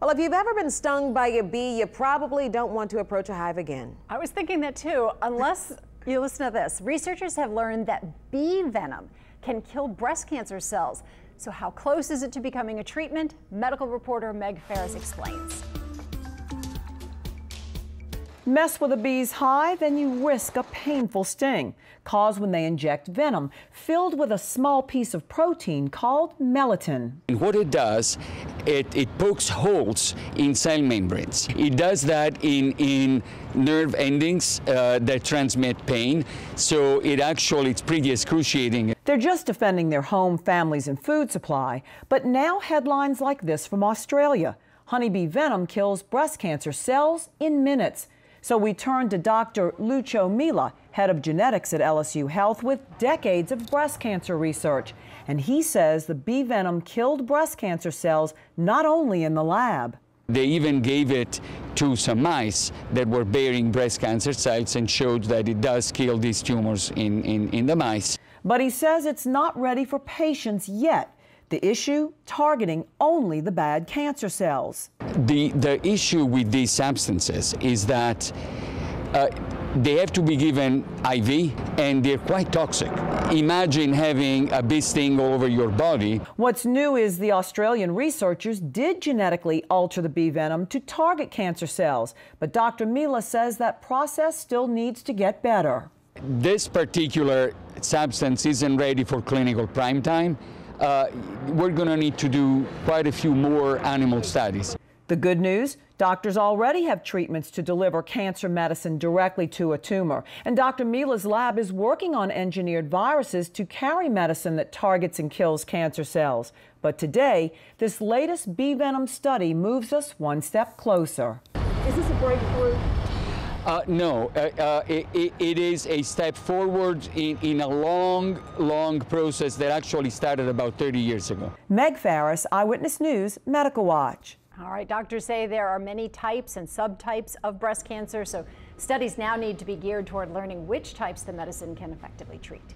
Well, if you've ever been stung by a bee, you probably don't want to approach a hive again. I was thinking that too, unless you listen to this. Researchers have learned that bee venom can kill breast cancer cells. So how close is it to becoming a treatment? Medical reporter Meg Farris explains. Mess with a bee's hive and you risk a painful sting caused when they inject venom filled with a small piece of protein called melittin. What it does, it, it pokes holes in cell membranes. It does that in, in nerve endings uh, that transmit pain, so it actually, it's pretty excruciating. They're just defending their home, families, and food supply, but now headlines like this from Australia. Honeybee venom kills breast cancer cells in minutes. So we turn to Dr. Lucio Miele, head of genetics at LSU Health with decades of breast cancer research. And he says the bee venom killed breast cancer cells not only in the lab. They even gave it to some mice that were bearing breast cancer cells and showed that it does kill these tumors in, in, in the mice. But he says it's not ready for patients yet. The issue targeting only the bad cancer cells. The, the issue with these substances is that uh, they have to be given IV and they're quite toxic. Imagine having a bee sting all over your body. What's new is the Australian researchers did genetically alter the bee venom to target cancer cells, but Dr. Miele says that process still needs to get better. This particular substance isn't ready for clinical prime time Uh, we're going to need to do quite a few more animal studies. The good news, doctors already have treatments to deliver cancer medicine directly to a tumor. And Dr. Miele's lab is working on engineered viruses to carry medicine that targets and kills cancer cells. But today, this latest bee venom study moves us one step closer. Is this a breakthrough? Uh, no, uh, uh, it, it is a step forward in, in a long, long process that actually started about 30 years ago. Meg Farris, Eyewitness News, Medical Watch. All right, doctors say there are many types and subtypes of breast cancer, so studies now need to be geared toward learning which types the medicine can effectively treat.